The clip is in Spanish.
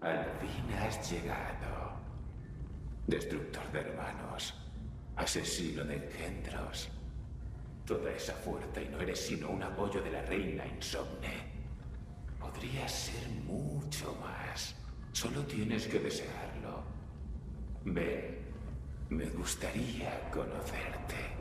Al fin has llegado. Destructor de hermanos. Asesino de engendros. Toda esa fuerza y no eres sino un apoyo de la reina insomne. Podrías ser mucho más. Solo tienes que desearlo. Ven, me gustaría conocerte.